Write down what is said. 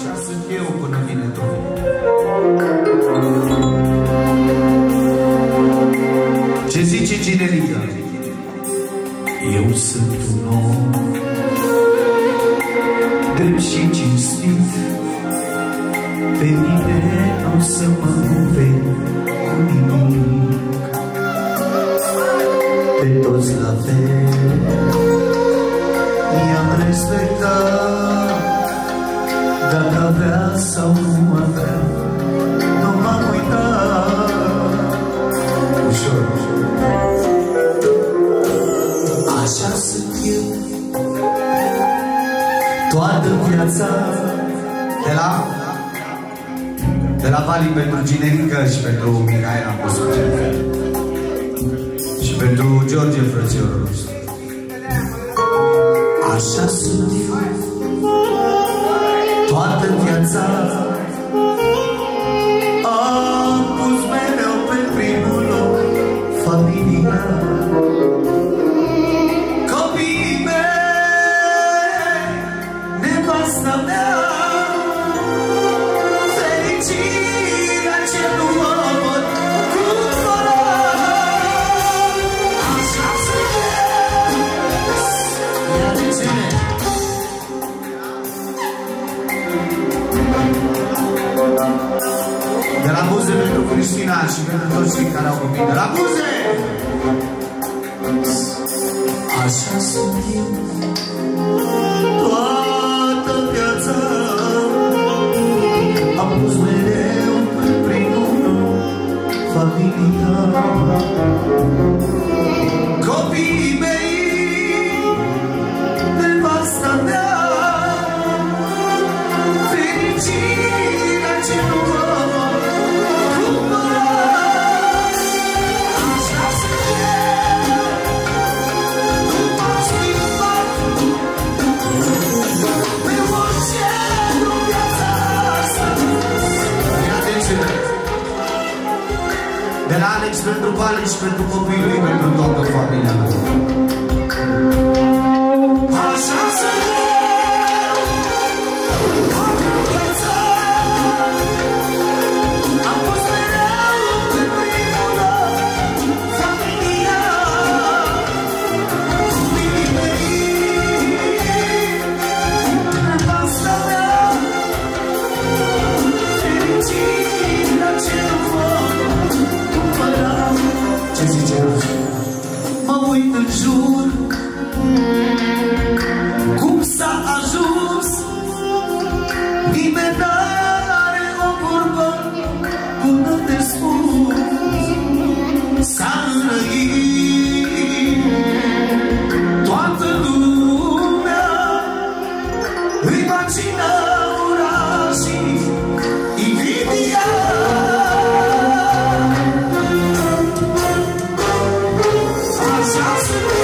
Așa sunt eu până vine Domnul. Ce zice cinerica? Eu sunt un om drept și cinstit Pe mine nu să mă vei Dacă avea sau nu avea Nu m-am uitat. Ușor, ușor. Așa sunt eu. Toată viața. De la De la Vali pentru Ginerică Și pentru Mihaela Busuce Și pentru George Frățiorul nostru. Așa sunt eu Copiii mei Nevasta mea Fericirea ce nu mă pot cumpăra Așa sunt eu Ia atențiune De la buze pentru Cristina și pentru toți cei care au copii. De la buze! Așa sunt eu Alex pentru Vale și pentru copiii lui Pentru toată familia jur. Cum s-a ajuns? Nimeni n-are o vorbă Bună de spus S-a înrăit Toată lumea Îi macină Just